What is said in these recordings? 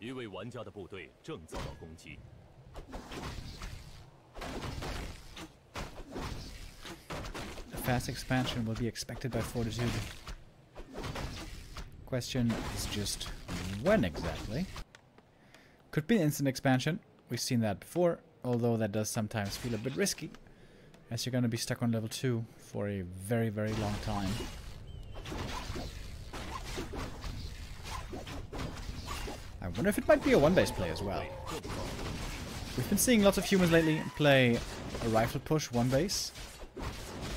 一位玩家的部队正遭到攻击。 A fast expansion will be expected by Fortitude. Question is just when exactly? Could be an instant expansion. We've seen that before, although that does sometimes feel a bit risky, as you're going to be stuck on level 2 for a very, very long time. Wonder if it might be a one-base play as well. We've been seeing lots of humans lately play a rifle push one base.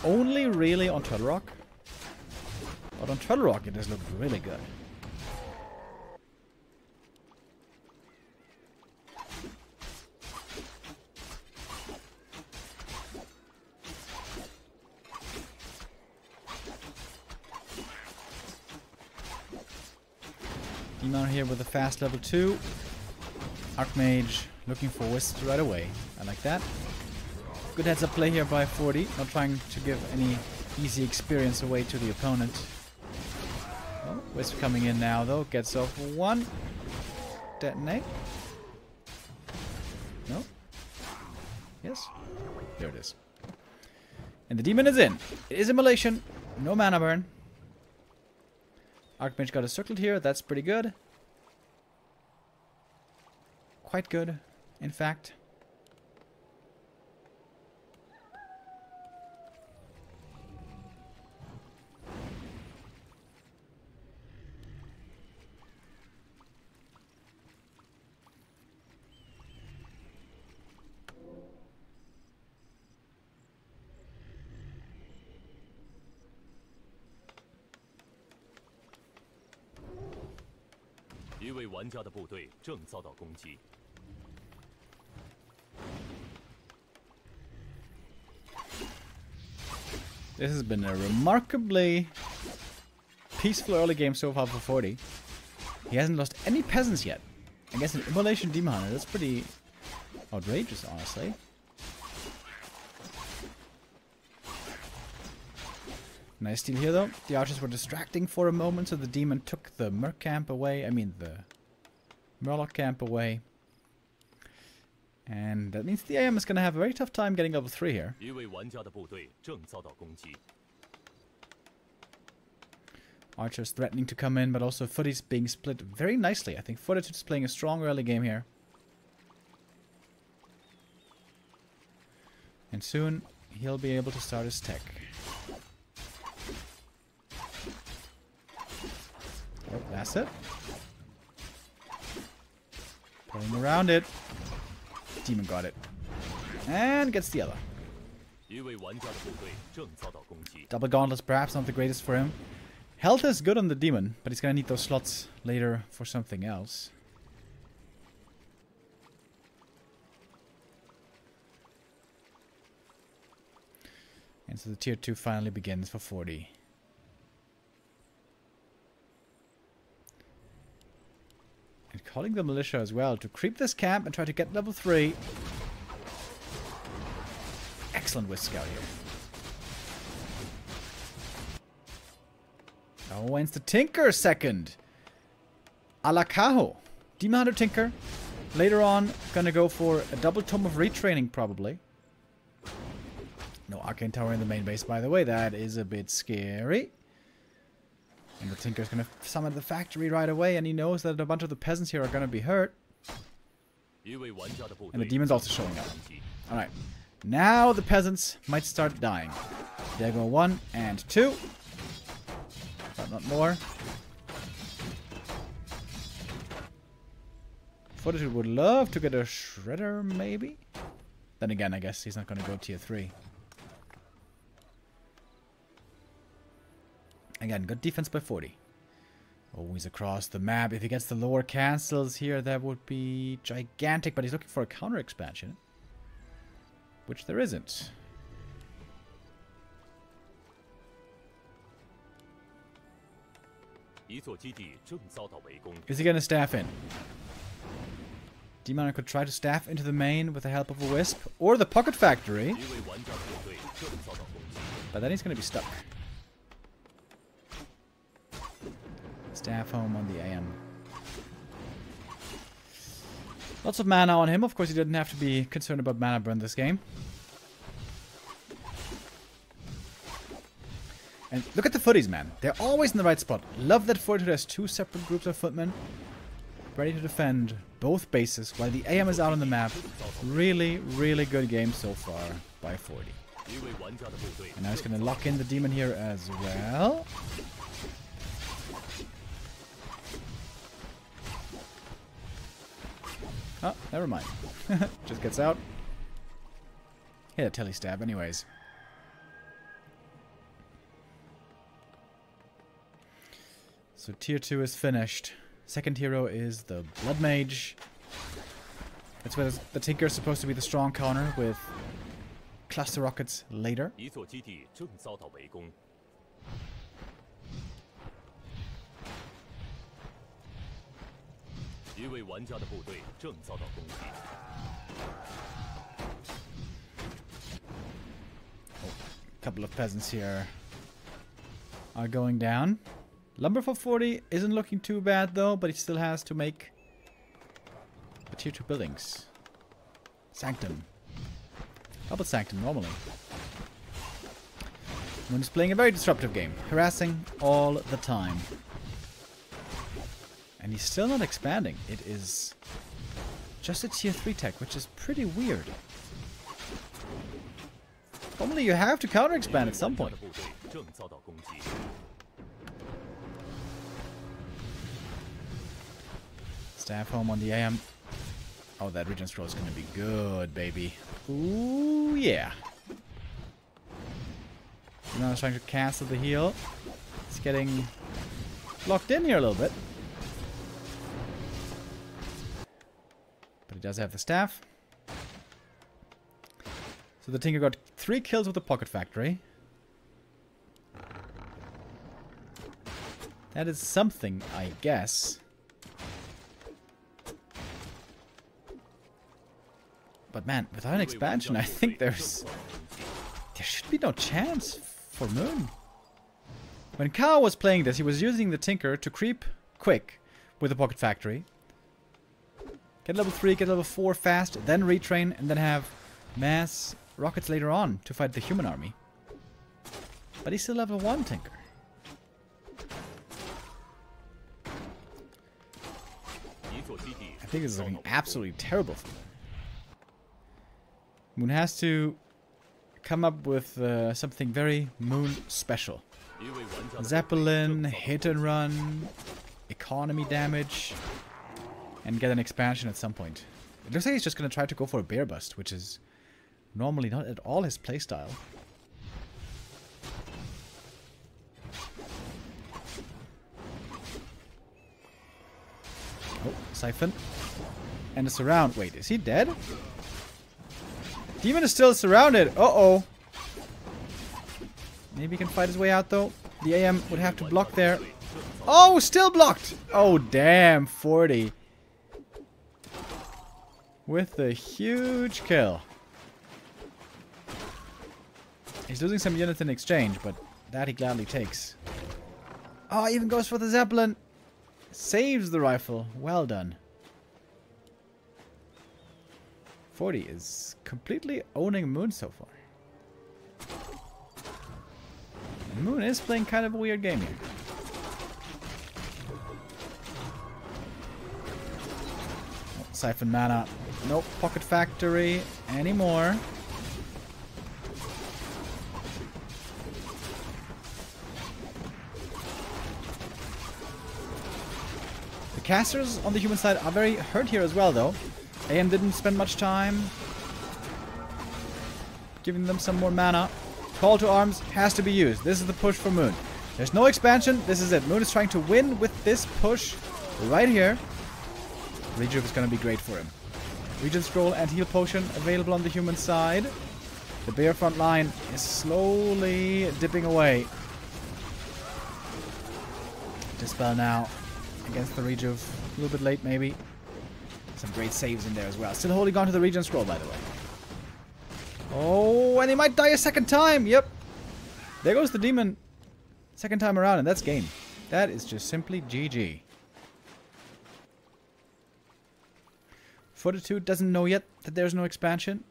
Only really on Turtle Rock. But on Turtle Rock it does look really good. Demon here with a fast level 2. Archmage looking for wisps right away. I like that. Good heads up play here by 40. Not trying to give any easy experience away to the opponent. Oh, wisp coming in now though. Gets off one. Detonate. No? Yes? There it is. And the demon is in. It is immolation. No mana burn. Archmage got a circled here. That's pretty good Quite good, in fact. “一位玩家的部队正遭到攻击。 This has been a remarkably peaceful early game so far for 40. He hasn't lost any peasants yet. I guess an immolation demon hunter, that's pretty outrageous, honestly. Nice steal here though. The archers were distracting for a moment, so the demon took the Merc camp away. I mean the Murloc camp away. And that means the AM is going to have a very tough time getting level 3 here. Archers threatening to come in, but also Footy's being split very nicely. I think Fortitude is playing a strong early game here. And soon, he'll be able to start his tech. Oh, that's it. Playing around it. Demon got it. And gets the other. Double Gauntlet's perhaps not the greatest for him. Health is good on the Demon, but he's gonna need those slots later for something else. And so the tier 2 finally begins for 40. Calling the militia as well to creep this camp and try to get level 3. Excellent with scout here. Oh, it's the Tinker second. à la Kaho. Demon Hunter Tinker. Later on, gonna go for a double Tome of Retraining, probably. No Arcane Tower in the main base, by the way. That is a bit scary. And the Tinker's gonna summon the factory right away, and he knows that a bunch of the peasants here are gonna be hurt. And the demon's also showing up. Alright. Now the peasants might start dying. There go one and two. But not more. Fortitude would love to get a shredder, maybe? Then again, I guess he's not gonna go tier 3. Again, good defense by 40. Always across the map. If he gets the lower cancels here, that would be gigantic. But he's looking for a counter expansion. Which there isn't. Is he going to staff in? Demon could try to staff into the main with the help of a Wisp or the Pocket Factory. But then he's going to be stuck. Staff home on the AM. Lots of mana on him. Of course, he didn't have to be concerned about mana burn this game. And look at the footies, man. They're always in the right spot. Love that Fortitude has two separate groups of footmen ready to defend both bases while the AM is out on the map. Really, really good game so far by 40. And now he's going to lock in the demon here as well. Oh, never mind. Just gets out. Hit a telly stab anyways. So tier 2 is finished. Second hero is the Blood Mage. That's where the Tinker is supposed to be the strong counter with cluster rockets later. Oh, couple of peasants here are going down. Lumber for 40 isn't looking too bad though, but he still has to make the tier 2 buildings. Sanctum. How about Sanctum normally? Moon is playing a very disruptive game, harassing all the time. And he's still not expanding. It is just a tier 3 tech, which is pretty weird. Normally you have to counter expand at some point. Staff home on the AM. Oh, that regen scroll is going to be good, baby. Ooh, yeah. Now he's trying to cancel the heal. It's getting locked in here a little bit. Does have the staff. So the Tinker got three kills with the Pocket Factory. That is something, I guess. But man, without an expansion, I think there's... There should be no chance for Moon. When Kaho was playing this, he was using the Tinker to creep quick with the Pocket Factory. Get level 3, get level 4 fast, then retrain, and then have mass rockets later on to fight the human army. But he's still level 1 Tinker. I think this is looking absolutely terrible for. Moon has to come up with uh, something very Moon special. Zeppelin, hit and run, economy damage, and get an expansion at some point. It looks like he's just going to try to go for a bear bust, which is normally not at all his playstyle. Oh, Siphon. And a surround. Wait, is he dead? Demon is still surrounded. Uh-oh. Maybe he can fight his way out, though. The AM would have to block there. Oh, still blocked. Oh, damn. 40. With a huge kill. He's losing some units in exchange, but that he gladly takes. Oh, even goes for the Zeppelin. Saves the rifle. Well done. 40 is completely owning Moon so far. Moon is playing kind of a weird game here. Siphon mana. Nope, Pocket Factory anymore. The casters on the human side are very hurt here as well, though. AM didn't spend much time giving them some more mana. Call to arms has to be used. This is the push for Moon. There's no expansion. This is it. Moon is trying to win with this push right here. Rejuve is going to be great for him. Regen Scroll and Heal Potion available on the human side. The bear front line is slowly dipping away. Dispel now against the Rejuve. A little bit late maybe. Some great saves in there as well. Still holding on to the regen scroll, by the way. Oh, and he might die a second time. Yep. There goes the demon. Second time around, and that's game. That is just simply GG. Fortitude doesn't know yet that there's no expansion.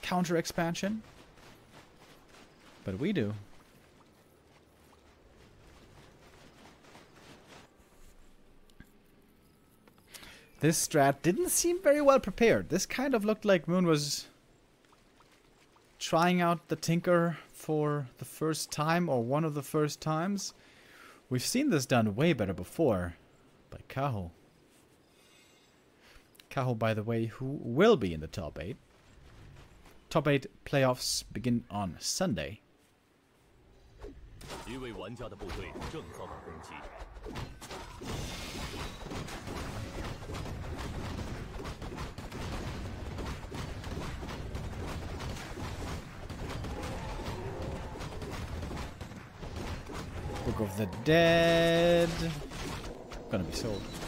Counter expansion. But we do. This strat didn't seem very well prepared. This kind of looked like Moon was trying out the Tinker for the first time or one of the first times. We've seen this done way better before by Kaho. Kaho, by the way, who will be in the top 8. Top 8 playoffs begin on Sunday. Book of the Dead. Gonna be sold.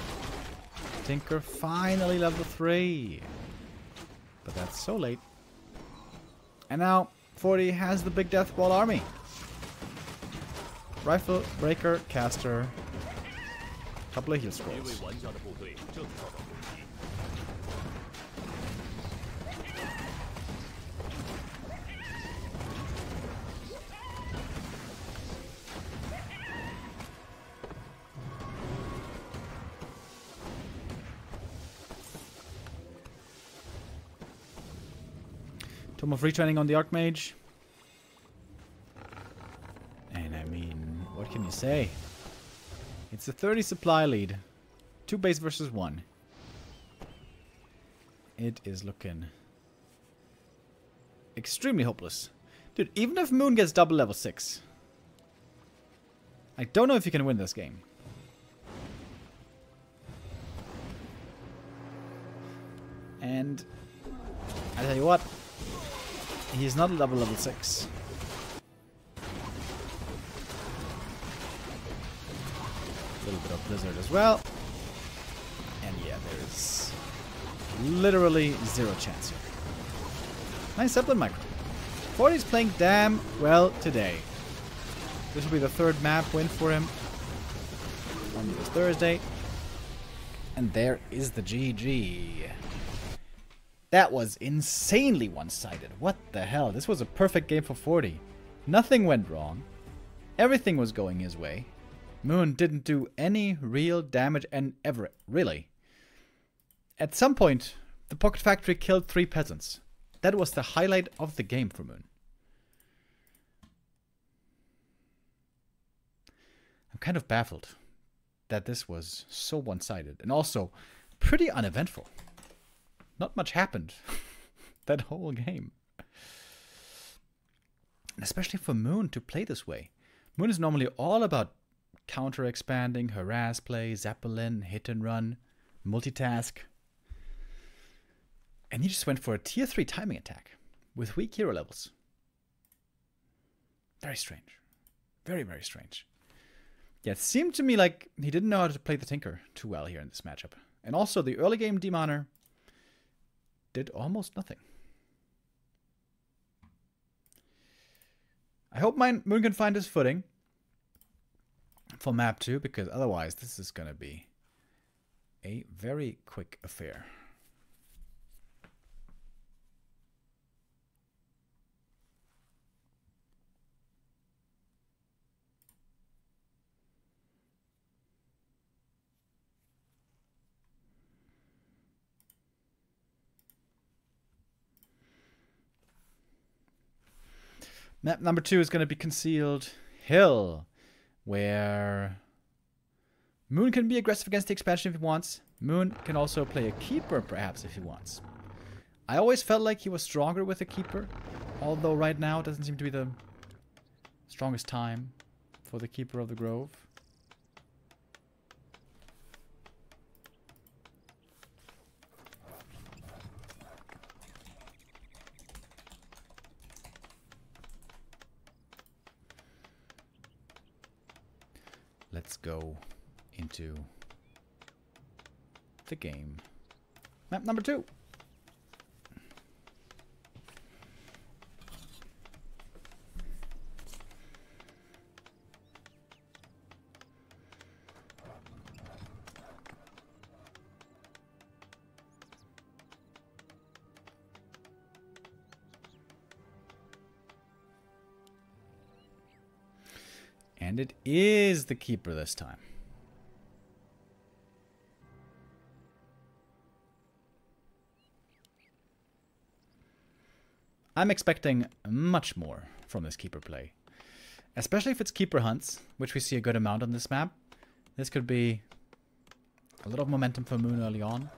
Tinker finally level 3. But that's so late. And now, 40 has the Big Death Ball army. Rifle, Breaker, Caster. Couple of heal scrolls. Tome of Retraining on the Archmage. And I mean, what can you say? It's a 30 supply lead. Two base versus one. It is looking extremely hopeless. Dude, even if Moon gets double level 6, I don't know if you can win this game. And I tell you what, He's not level level 6. A little bit of Blizzard as well. And yeah, there's literally zero chance here. Nice Zeppelin micro. 40's playing damn well today. This will be the third map win for him on this Thursday. And there is the GG. That was insanely one-sided. What the hell? This was a perfect game for 40. Nothing went wrong. Everything was going his way. Moon didn't do any real damage and ever, really. At some point, the Pocket Factory killed three peasants. That was the highlight of the game for Moon. I'm kind of baffled that this was so one-sided and also pretty uneventful. Not much happened that whole game. Especially for Moon to play this way. Moon is normally all about counter expanding, harass play, Zeppelin, hit and run, multitask. And he just went for a tier 3 timing attack with weak hero levels. Very strange. Very, very strange. Yeah, it seemed to me like he didn't know how to play the Tinker too well here in this matchup. And also, the early game Demoner did almost nothing. I hope my Moon can find his footing for map 2, because otherwise this is going to be a very quick affair. Map number two is going to be Concealed Hill, where Moon can be aggressive against the expansion if he wants. Moon can also play a Keeper, perhaps, if he wants. I always felt like he was stronger with a Keeper, although right now it doesn't seem to be the strongest time for the Keeper of the Grove. Let's go into the game. Map number two. The keeper this time. I'm expecting much more from this keeper play. Especially if it's keeper hunts, which we see a good amount on this map. This could be a lot of momentum for Moon early on.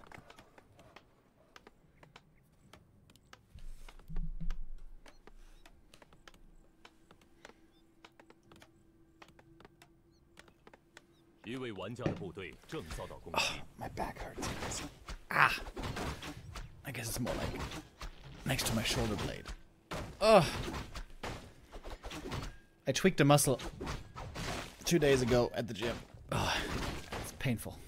My back hurts. Ah! I guess it's more like next to my shoulder blade. Ugh. I tweaked a muscle two days ago at the gym. Ugh. It's painful.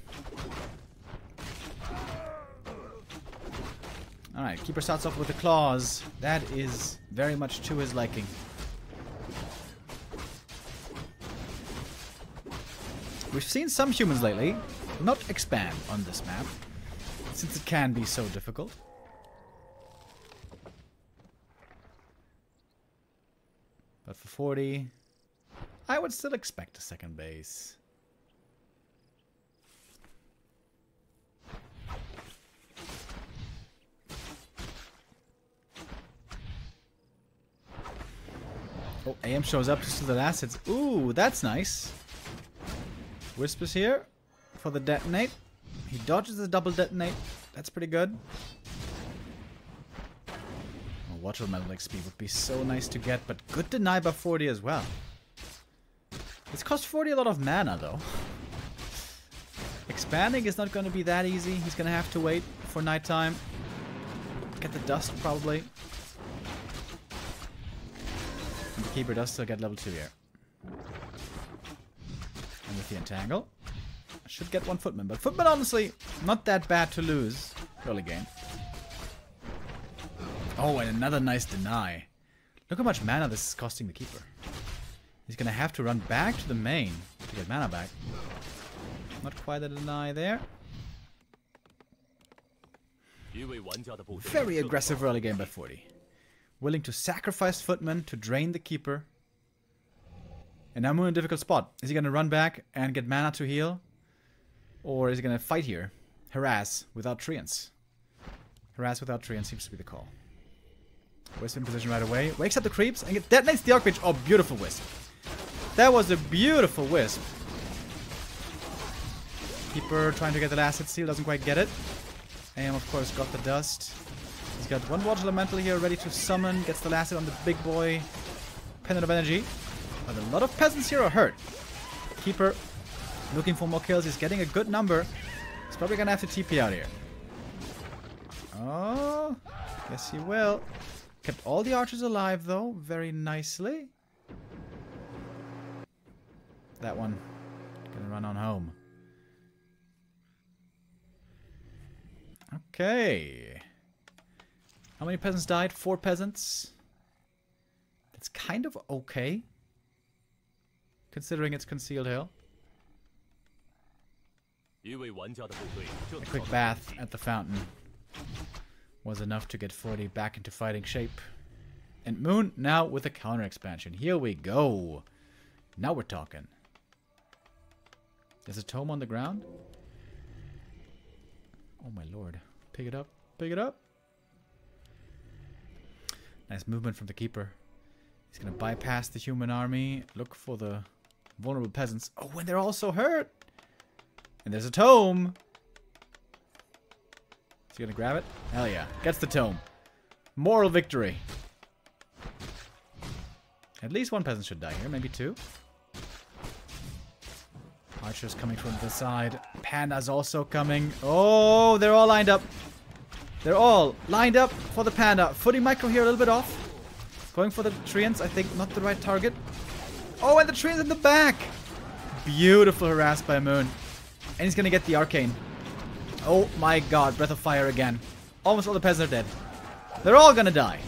Alright, keep Keeper starts off with the claws. That is very much to his liking. We've seen some humans lately not expand on this map, since it can be so difficult. But for 40, I would still expect a second base. Oh, AM shows up to the last hits. Ooh, that's nice. Wisp is here for the detonate. He dodges the double detonate. That's pretty good. Oh, a Water Elemental XP would be so nice to get, but good deny by 40 as well. It's cost 40 a lot of mana though. Expanding is not going to be that easy. He's going to have to wait for nighttime. Get the dust probably. And the Keeper does still get level 2 here. With the Entangle. I should get one Footman, but Footman honestly not that bad to lose early game. Oh, and another nice deny. Look how much mana this is costing the Keeper. He's gonna have to run back to the main to get mana back. Not quite a deny there. Very aggressive early game by 40. Willing to sacrifice Footman to drain the Keeper. And now we're in a difficult spot. Is he gonna run back and get mana to heal? Or is he gonna fight here? Harass without treants. Harass without treants seems to be the call. Wisp in position right away. Wakes up the creeps and get detonates the Archmage. Oh, beautiful Wisp. That was a beautiful Wisp. Keeper trying to get the last hit seal, doesn't quite get it. AM, of course, got the dust. He's got one Water Elemental here ready to summon. Gets the last hit on the big boy. Pendant of Energy. But a lot of peasants here are hurt. Keeper looking for more kills. He's getting a good number. He's probably going to have to TP out here. Oh, yes he will. Kept all the archers alive, though, very nicely. That one gonna run on home. Okay. How many peasants died? Four peasants. That's kind of okay. Considering it's concealed hill. A quick bath at the fountain was enough to get 40 back into fighting shape. And Moon now with a counter expansion. Here we go. Now we're talking. There's a tome on the ground. Oh my lord. Pick it up. Pick it up. Nice movement from the keeper. He's gonna bypass the human army. Look for the vulnerable peasants. Oh, and they're also hurt. And there's a tome. Is he gonna grab it? Hell yeah. Gets the tome. Moral victory. At least one peasant should die here, maybe two. Archers coming from the side. Panda's also coming. Oh, they're all lined up. They're all lined up for the panda. Footy micro here a little bit off. Going for the treants, I think not the right target. Oh, and the treants in the back. Beautiful harass by Moon. And he's gonna get the arcane. Oh my god, Breath of Fire again. Almost all the peasants are dead. They're all gonna die.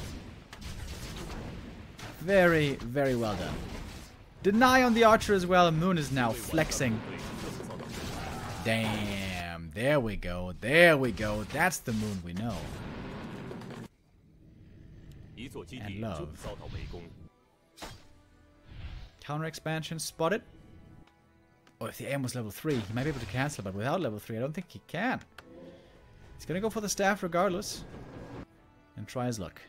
Very, very well done. Deny on the archer as well. Moon is now flexing. Damn. There we go. There we go. That's the moon we know. And love. Counter expansion spotted. Oh, if the AM was level 3, he might be able to cancel, but without level 3, I don't think he can. He's gonna go for the staff regardless. And try his luck.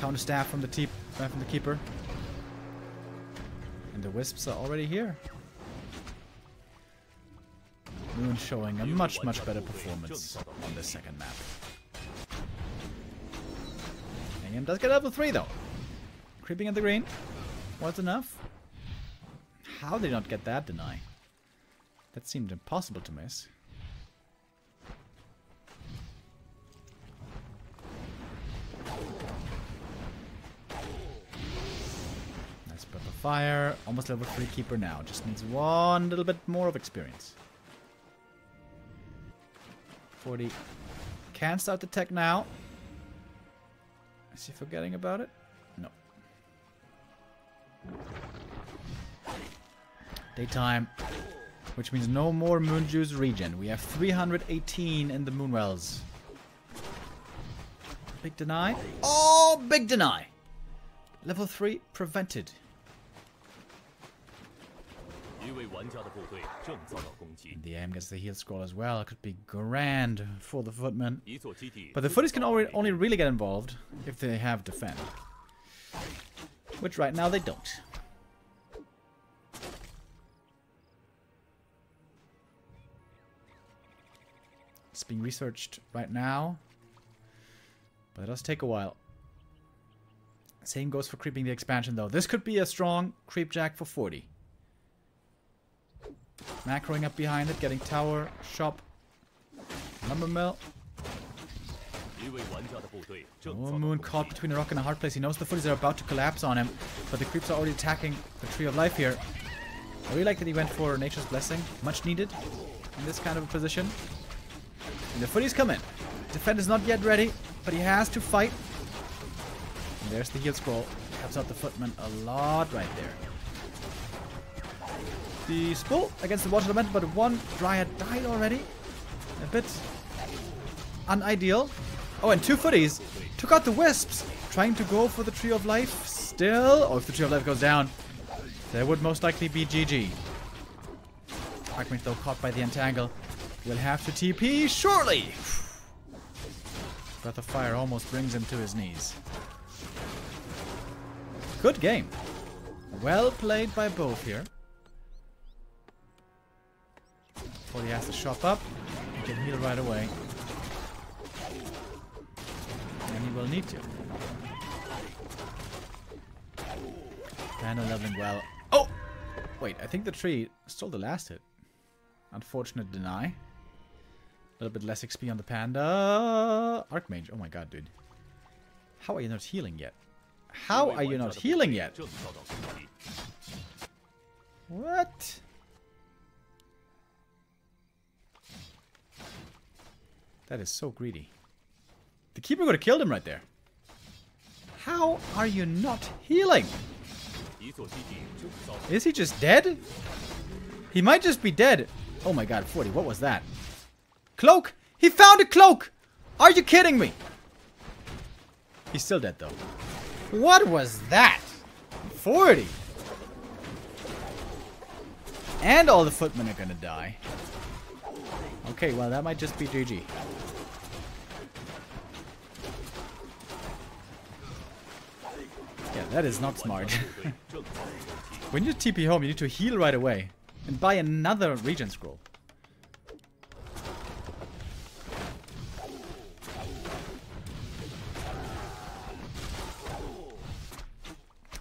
Counter staff from the, teep, uh, from the keeper. And the wisps are already here. Moon showing a much, much better performance on the second map. AM does get level 3 though. Creeping at the green. Was enough. How did not get that deny? That seemed impossible to miss. Nice breath of fire. Almost level 3 keeper now. Just needs one little bit more of experience. 40. Can start the tech now. Is he forgetting about it? Daytime. Which means no more moon juice regen. We have 318 in the moonwells. Big deny. Oh, big deny. Level 3 prevented. The AM gets the heal scroll as well. It could be grand for the footman. But the footies can only, only really get involved if they have defend. Which right now they don't. It's being researched right now. But it does take a while. Same goes for creeping the expansion though. This could be a strong creep jack for 40. Macroing up behind it, getting tower, shop, lumber mill. Oh, Moon caught between a rock and a hard place. He knows the footies are about to collapse on him, but the creeps are already attacking the Tree of Life here. I really like that he went for Nature's Blessing. Much needed in this kind of a position. And the footies come in. Defend is not yet ready, but he has to fight. And there's the heal scroll. Helps out the footman a lot right there. The spool against the water element, but one dryad died already. A bit unideal. Oh, and two footies took out the wisps, trying to go for the Tree of Life still. Oh, if the Tree of Life goes down, there would most likely be GG. Archmage, though, caught by the entangle, will have to TP shortly. Breath of Fire almost brings him to his knees. Good game. Well played by both here. Before he has to shop up, he can heal right away he will need to. Kind of leveling well. Oh! Wait, I think the tree stole the last hit. Unfortunate deny. A little bit less XP on the panda. Archmage. Oh my god, dude. How are you not healing yet? How are you not healing yet? What? That is so greedy. The keeper would have killed him right there. How are you not healing? Is he just dead? He might just be dead. Oh my god, 40. What was that? Cloak! He found a cloak! Are you kidding me? He's still dead though. What was that? 40. And all the footmen are gonna die. Okay, well that might just be GG. Yeah, that is not smart. when you TP home, you need to heal right away. And buy another Regen Scroll.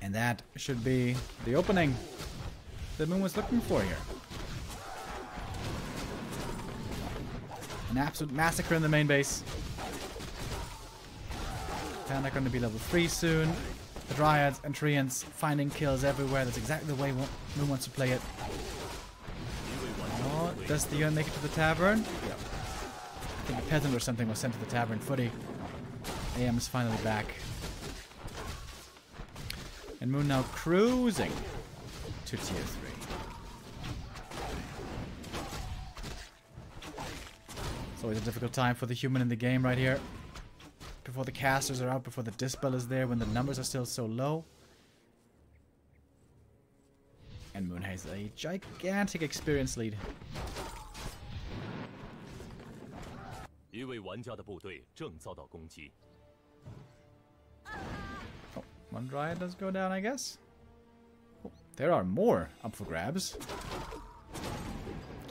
And that should be the opening the moon was looking for here. An absolute massacre in the main base. Panda going to be level 3 soon. The Dryads and Treants finding kills everywhere. That's exactly the way Moon wants to play it. Oh, does Theon make it to the tavern? Yep. I think a peasant or something was sent to the tavern. Footy. AM is finally back. And Moon now cruising to tier 3. It's always a difficult time for the human in the game right here before the casters are out, before the dispel is there, when the numbers are still so low. And Moon has a gigantic experience lead. Oh, one dryad does go down, I guess. Oh, there are more up for grabs.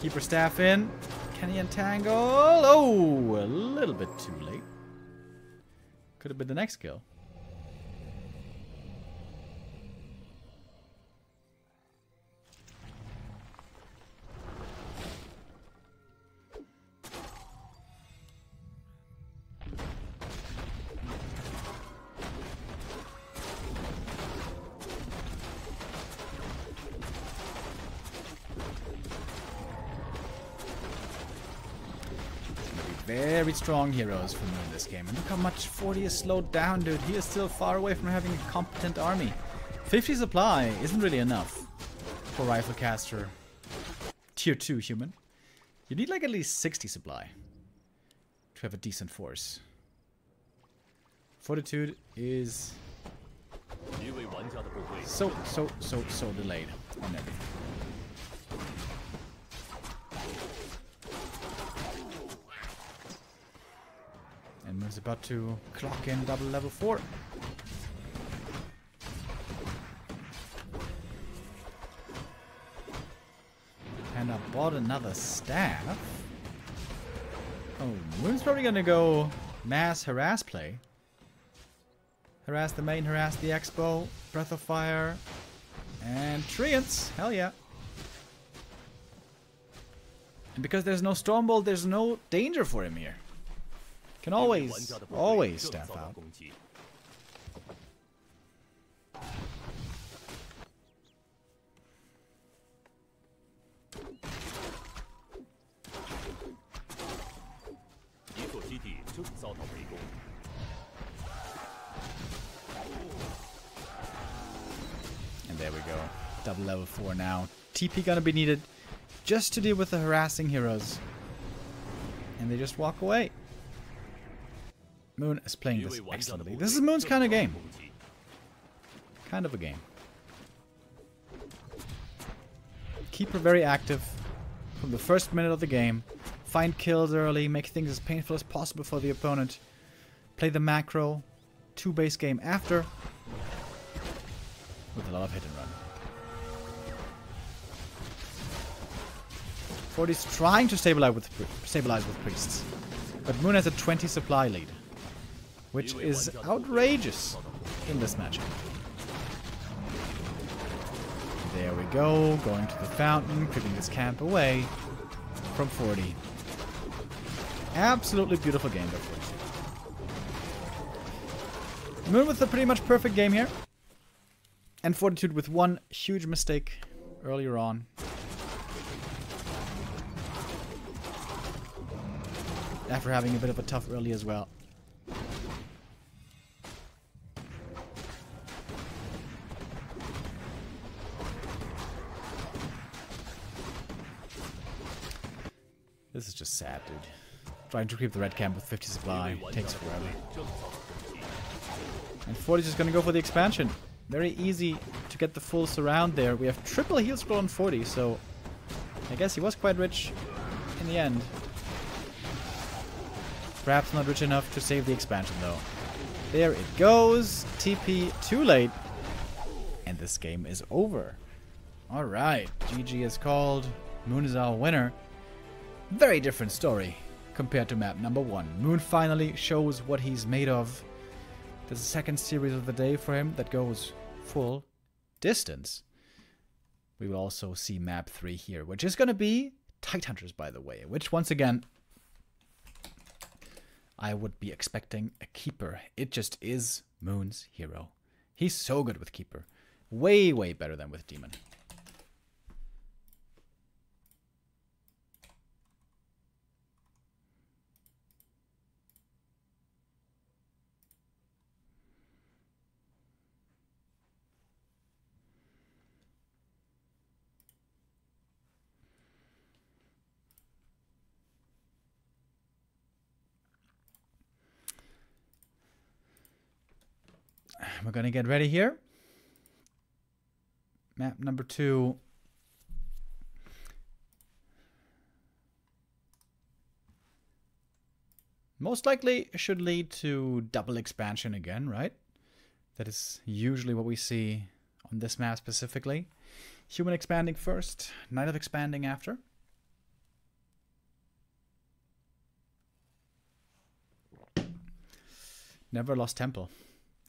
Keeper staff in. Can he entangle? Oh, a little bit too late. Could have been the next kill. strong heroes for me in this game. And look how much 40 is slowed down, dude. He is still far away from having a competent army. 50 supply isn't really enough for Rifle Caster Tier 2 human. You need like at least 60 supply to have a decent force. Fortitude is so, so, so, so delayed on everything. And Moon's about to clock in double level 4. And I bought another staff. Oh, Moon's probably gonna go mass harass play. Harass the main, harass the expo, breath of fire, and treants. Hell yeah. And because there's no Stormbolt, there's no danger for him here. Can always, always staff out. And there we go. Double level 4 now. TP gonna be needed just to deal with the harassing heroes. And they just walk away. Moon is playing this excellently. This is Moon's kind of game. Kind of a game. Keeper very active from the first minute of the game. Find kills early, make things as painful as possible for the opponent. Play the macro, two base game after, with a lot of hit and run. 40's trying to stabilize with, stabilize with priests, but Moon has a 20 supply lead which is outrageous in this matchup. There we go, going to the fountain, keeping this camp away from 40. Absolutely beautiful game by 40. Moon with a pretty much perfect game here. And Fortitude with one huge mistake earlier on. After having a bit of a tough early as well. This is just sad, dude. Trying to creep the red camp with 50 supply takes forever. And 40 is gonna go for the expansion. Very easy to get the full surround there. We have triple heal scroll on 40, so I guess he was quite rich in the end. Perhaps not rich enough to save the expansion, though. There it goes. TP too late. And this game is over. Alright, GG is called. Moon is our winner. Very different story compared to map number one. Moon finally shows what he's made of. There's a second series of the day for him that goes full distance. We will also see map 3 here, which is going to be Tidehunters, by the way, which once again, I would be expecting a Keeper. It just is Moon's hero. He's so good with Keeper. Way, way better than with Demon. We're going to get ready here. Map number two. Most likely should lead to double expansion again, right? That is usually what we see on this map specifically. Human expanding first, Night Elf expanding after. Never lost temple.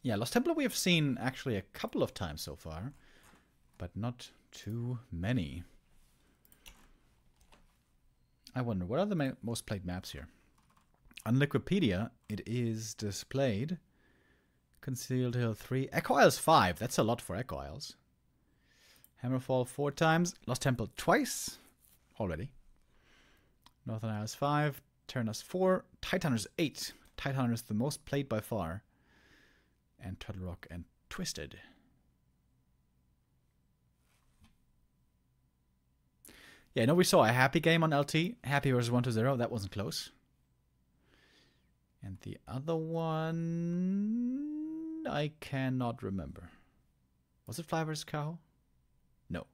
Yeah, Lost Temple we have seen actually a couple of times so far, but not too many. I wonder, what are the most played maps here? On Liquipedia, it is displayed. Concealed Hill 3. Echo Isles 5. That's a lot for Echo Isles. Hammerfall 4 times. Lost Temple twice. Already. Northern Isles 5. Terenas 4. Tidehunters 8. Tidehunters the most played by far. And Turtle Rock and Twisted. Yeah, no, we saw a happy game on LT. Happy versus 1 to 0. That wasn't close. And the other one I cannot remember. Was it Fly vs. Cow? No.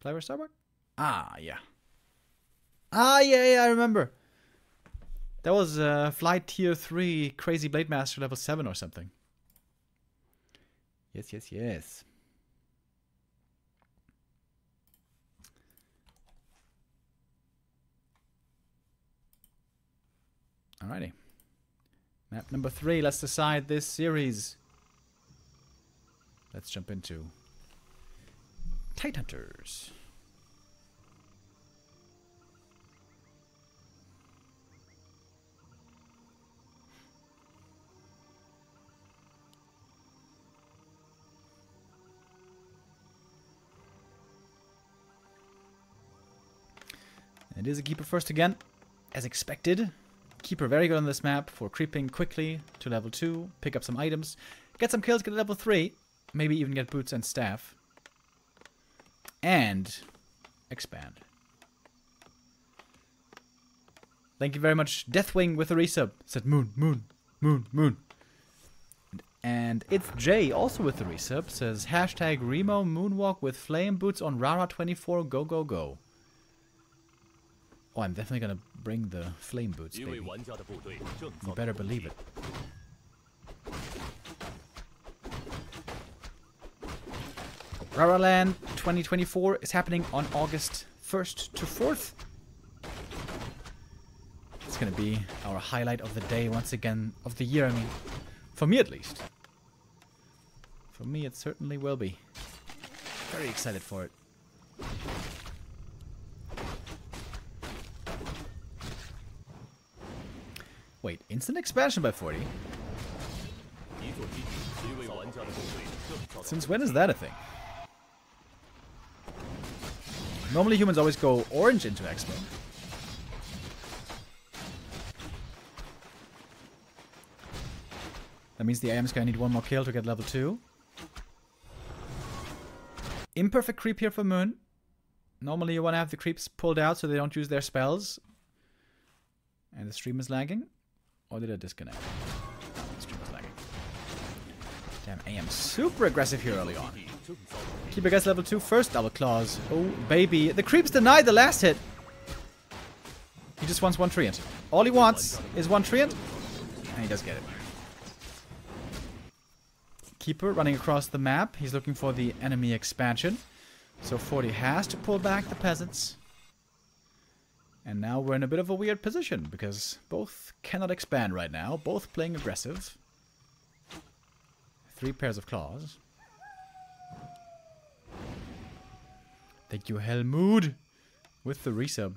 Fly vs. Starbuck? Ah, yeah. Ah, yeah, yeah, I remember. That was uh, Flight Tier 3 Crazy Blade Master level 7 or something. Yes, yes, yes. Alrighty. Map number three, let's decide this series. Let's jump into Tidehunters. It is a keeper first again, as expected. Keeper very good on this map for creeping quickly to level 2, pick up some items, get some kills, get to level 3, maybe even get boots and staff. And expand. Thank you very much, Deathwing with a resub. Said moon, moon, moon, moon. And it's Jay, also with the resub, says hashtag Remo Moonwalk with flame boots on Rara 24 go go go. Oh, I'm definitely gonna bring the flame boots, baby. You better believe it. Raraland 2024 is happening on August 1st to 4th. It's gonna be our highlight of the day once again, of the year, I mean. For me at least. For me it certainly will be. Very excited for it. Wait, instant expansion by 40? Since when is that a thing? Normally humans always go orange into X-Men. That means the AM's gonna need one more kill to get level 2. Imperfect creep here for Moon. Normally you want to have the creeps pulled out so they don't use their spells. And the stream is lagging. Or did I disconnect? Stream was lagging. Damn, I am super aggressive here early on. Keep guys level 2 first, double claws. Oh, baby. The creeps denied the last hit. He just wants one treant. All he wants is one treant. And he does get it. Keeper running across the map. He's looking for the enemy expansion. So 40 has to pull back the peasants. And now we're in a bit of a weird position, because both cannot expand right now, both playing aggressive. Three pairs of claws. Thank you, Helmud, with the resub.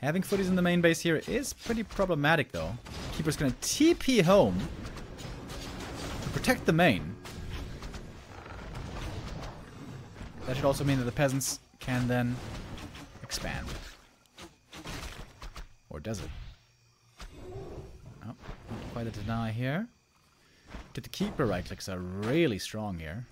Having footies in the main base here is pretty problematic, though. Keeper's gonna TP home to protect the main. That should also mean that the peasants can then expand. Or does it? Oh, not quite a deny here. Did the keeper right clicks are really strong here.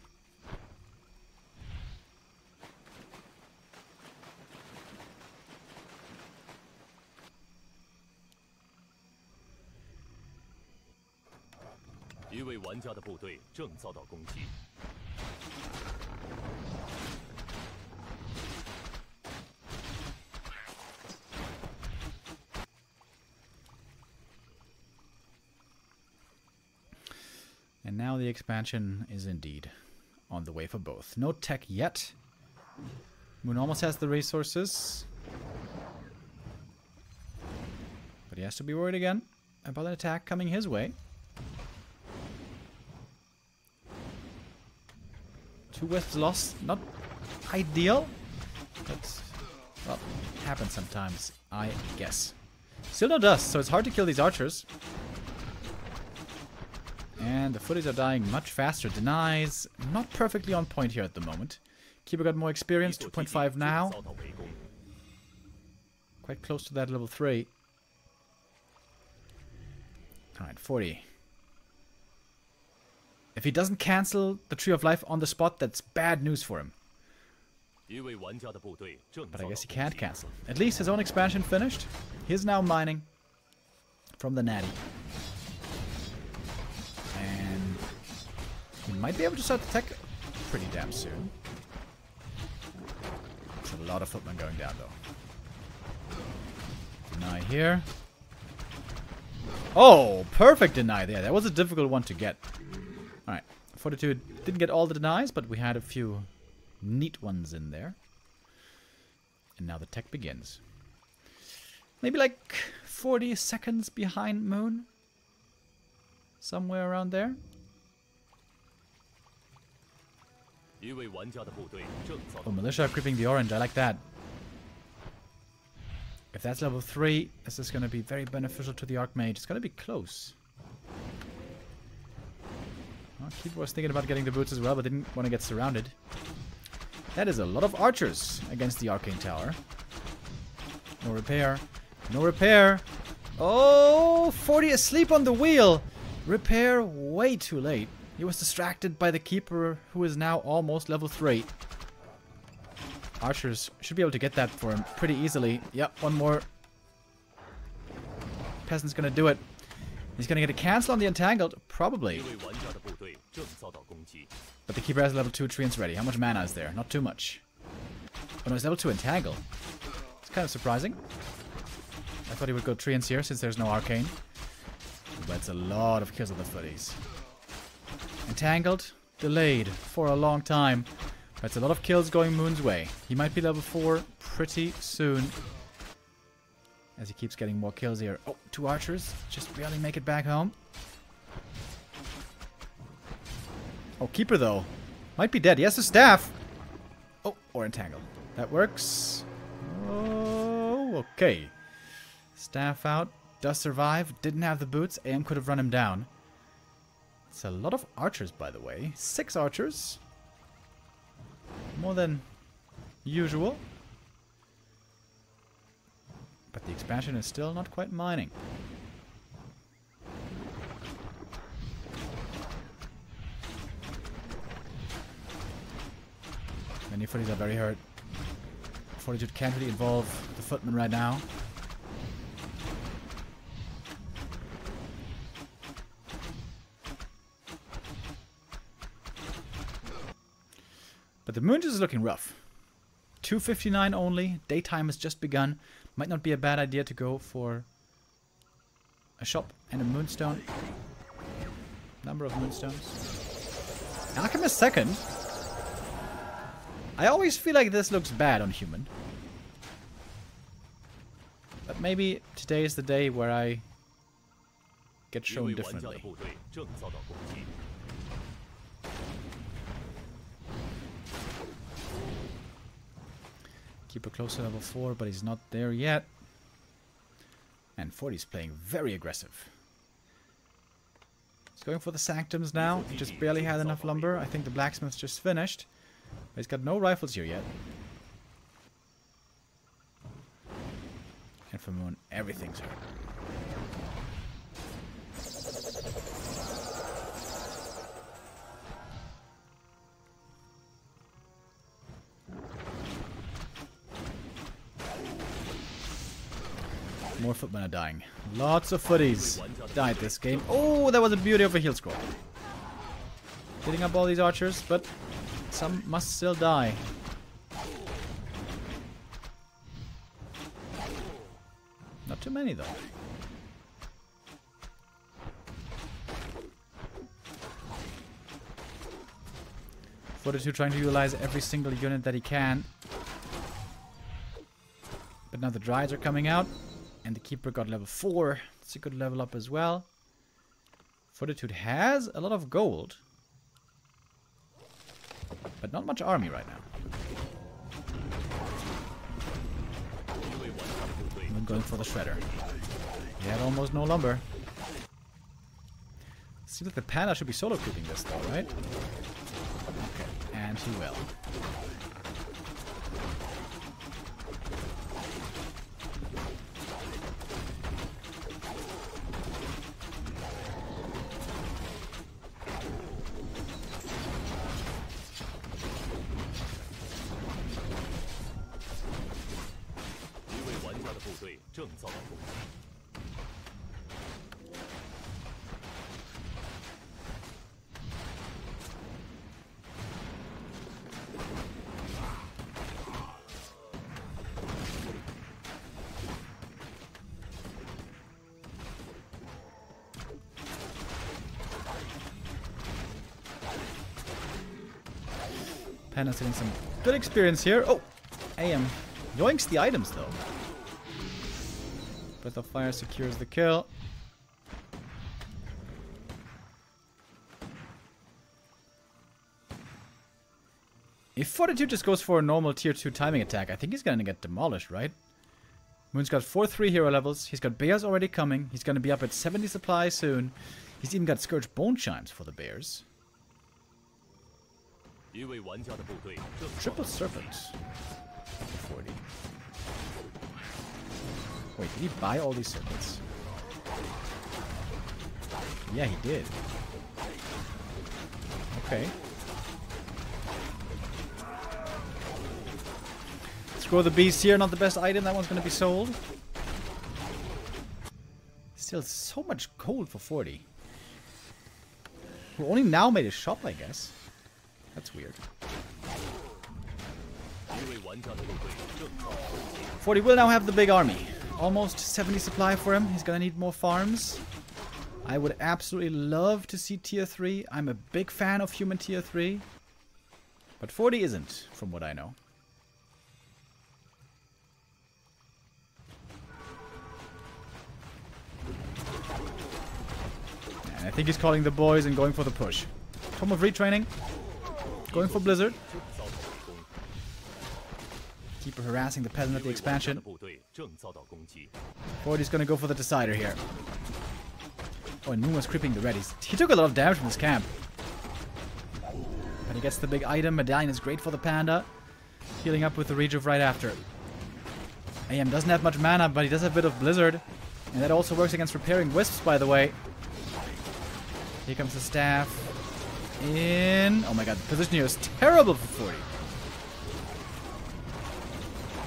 Expansion is indeed on the way for both. No tech yet. Moon almost has the resources. But he has to be worried again about an attack coming his way. Two wisps lost. Not ideal. But, well, happens sometimes, I guess. Still no dust, so it's hard to kill these archers. And the footies are dying much faster. Denies, not perfectly on point here at the moment. Keeper got more experience, 2.5 now. Quite close to that level 3. Alright, 40. If he doesn't cancel the Tree of Life on the spot, that's bad news for him. But I guess he can't cancel. At least his own expansion finished. He's now mining from the Natty. Might be able to start the tech pretty damn soon. There's a lot of footmen going down though. Deny here. Oh, perfect deny there. That was a difficult one to get. Alright, Fortitude didn't get all the denies, but we had a few neat ones in there. And now the tech begins. Maybe like 40 seconds behind Moon. Somewhere around there. Oh, Militia creeping the orange. I like that. If that's level 3, this is going to be very beneficial to the Archmage. It's going to be close. Well, Keeper was thinking about getting the boots as well, but didn't want to get surrounded. That is a lot of archers against the Arcane Tower. No repair. No repair. Oh, 40 asleep on the wheel. Repair way too late. He was distracted by the Keeper, who is now almost level 3. Archers should be able to get that for him pretty easily. Yep, one more. Peasant's gonna do it. He's gonna get a cancel on the Entangled, probably. But the Keeper has level 2 Treants ready. How much mana is there? Not too much. Oh no, it's level 2 Entangle. It's kind of surprising. I thought he would go Treants here since there's no Arcane. But it's a lot of kills of the footies. Entangled, delayed for a long time. That's a lot of kills going Moon's way. He might be level 4 pretty soon. As he keeps getting more kills here. Oh, two archers. Just barely make it back home. Oh, Keeper, though. Might be dead. He has a staff. Oh, or Entangle. That works. Oh, okay. Staff out. Does survive. Didn't have the boots. AM could have run him down. It's a lot of archers, by the way. Six archers. More than usual. But the expansion is still not quite mining. Many footies are very hurt. Fortitude can't really involve the footman right now. But the moon is looking rough. 259 only. Daytime has just begun. Might not be a bad idea to go for a shop and a moonstone. Number of moonstones. Alchemist second. I always feel like this looks bad on human. But maybe today is the day where I get shown differently. Keeper close to level 4, but he's not there yet. And 40's playing very aggressive. He's going for the Sanctums now. He just barely had enough lumber. I think the blacksmith's just finished. But he's got no rifles here yet. And for Moon, everything's hurt. More footmen are dying. Lots of footies died this game. Oh, that was a beauty of a heal scroll. Hitting up all these archers, but some must still die. Not too many, though. Fortitude trying to utilize every single unit that he can. But now the Dryads are coming out. And the Keeper got level 4. It's a good level up as well. Fortitude has a lot of gold. But not much army right now. I'm going for the Shredder. He had almost no lumber. Seems like the Panda should be solo creeping this though, right? Okay, and he will. Panda's getting some good experience here. Oh, I AM yoinks the items though. Breath of Fire secures the kill. If Fortitude just goes for a normal tier 2 timing attack, I think he's gonna get demolished, right? Moon's got 4-3 hero levels. He's got bears already coming. He's gonna be up at 70 supply soon. He's even got Scourge Bone Chimes for the bears. Triple Serpent. 40. Wait, did he buy all these serpents? Yeah, he did. Okay. Scroll the beast here, not the best item. That one's going to be sold. Still so much gold for 40. Who only now made a shop, I guess. That's weird. 40 will now have the big army. Almost 70 supply for him. He's gonna need more farms. I would absolutely love to see tier 3. I'm a big fan of human tier 3. But 40 isn't, from what I know. And I think he's calling the boys and going for the push. Tome of retraining. Going for Blizzard. Keeper harassing the peasant at the expansion. 40's gonna go for the decider here. Oh, and Moon was creeping the reddies. He took a lot of damage from this camp. But he gets the big item. Medallion is great for the panda. Healing up with the Rejuve right after. AM doesn't have much mana, but he does have a bit of Blizzard. And that also works against repairing Wisps, by the way. Here comes the staff. In. Oh my god, the position here is terrible for 40.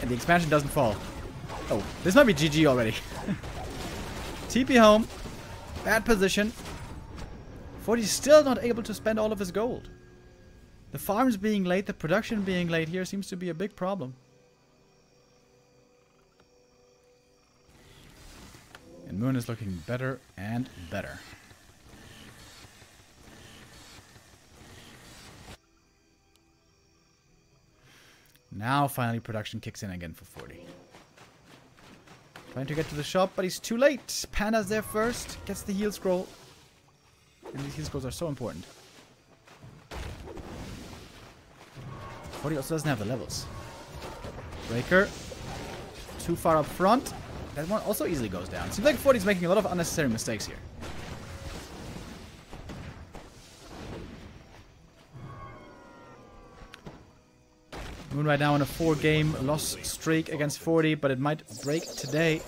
And the expansion doesn't fall. Oh, this might be GG already. TP home. Bad position. 40 still not able to spend all of his gold. The farms being late, the production being late here seems to be a big problem. And Moon is looking better and better. Now finally production kicks in again for 40. Trying to get to the shop, but he's too late. Panda's there first, gets the heal scroll. And these heal scrolls are so important. 40 also doesn't have the levels. Breaker. Too far up front. That one also easily goes down. Seems like 40's making a lot of unnecessary mistakes here. Moon right now on a four game loss streak against 40, but it might break today.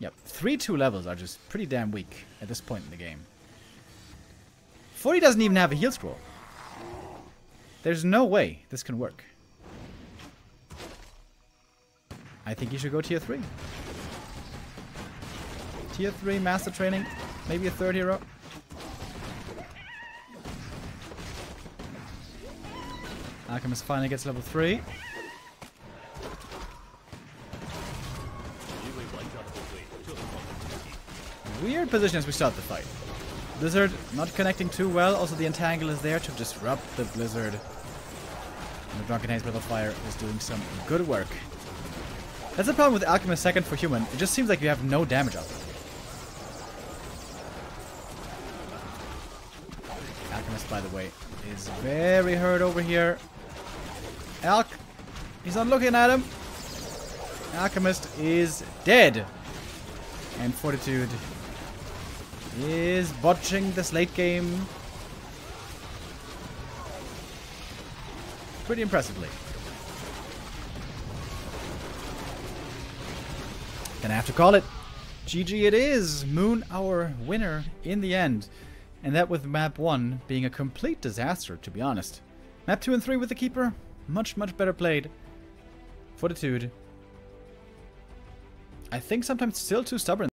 Yep, 3-2 levels are just pretty damn weak at this point in the game. 40 doesn't even have a heal scroll. There's no way this can work. I think you should go tier 3. Tier 3 master training, maybe a third hero. Alchemist finally gets level 3. Weird position as we start the fight. Blizzard not connecting too well. Also, the Entangle is there to disrupt the Blizzard. And the Drunken Haze Breath of Fire is doing some good work. That's the problem with Alchemist second for human. It just seems like you have no damage up. Alchemist, by the way, is very hurt over here. Alch, he's not looking at him. Alchemist is dead. And Fortitude is botching this late game pretty impressively. Gonna have to call it. GG it is. Moon our winner in the end. And that with map 1 being a complete disaster, to be honest. Map 2 and 3 with the Keeper, much, much better played. Fortitude. I think sometimes still too stubborn.